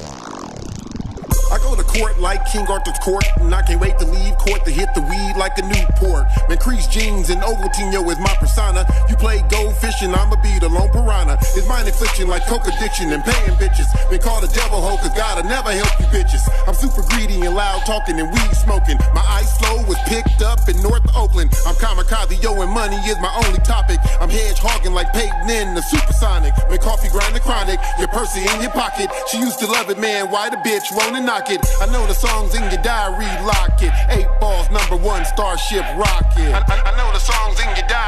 I go to court like King Arthur's court, and I can't wait to leave court to hit the weed like a Newport. Man, crease jeans and Ovaltino is my persona. You play goldfish and I'ma be the lone piranha. It's mine affliction like coke addiction and paying bitches. Been called a devil hoe cause God'll never help you bitches. I'm super greedy and loud talking and weed smoking. My eyes slow picked up in North Oakland. I'm kamikaze, yo, and money is my only topic. I'm hedge hogging like Peyton in the supersonic. When coffee grind the chronic, your Percy in your pocket. She used to love it, man. Why the bitch wanna knock it? I know the songs in your diary, lock it. Eight balls, number one, starship rocket. I, I, I know the songs in your diary,